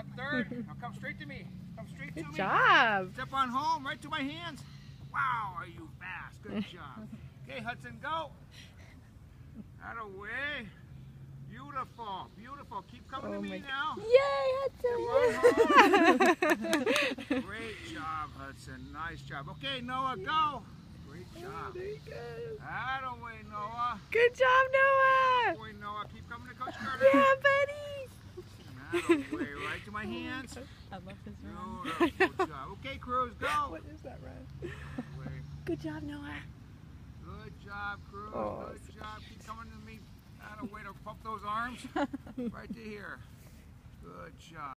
on third. Now come straight to me. Come straight Good to me. Good job. Step on home, right to my hands. Wow, are you fast? Good job. Okay, Hudson, go. That away. Beautiful, beautiful. Keep coming Oh to me now. Yay, Hudson. Hudson. Great job, Hudson. Nice job. Okay, Noah, go. Great oh, job. There you go. That away, Noah. Good job, Noah. Boy, Noah, keep coming to Coach Carter. Yeah, buddy. That right to my hands. I love his run. Beautiful job. Okay, Cruz, go. What is that run? Good job, Noah. Good job, Cruz. Oh, Good job. Keep coming to me. That a way to pump those arms. right to here. Good job.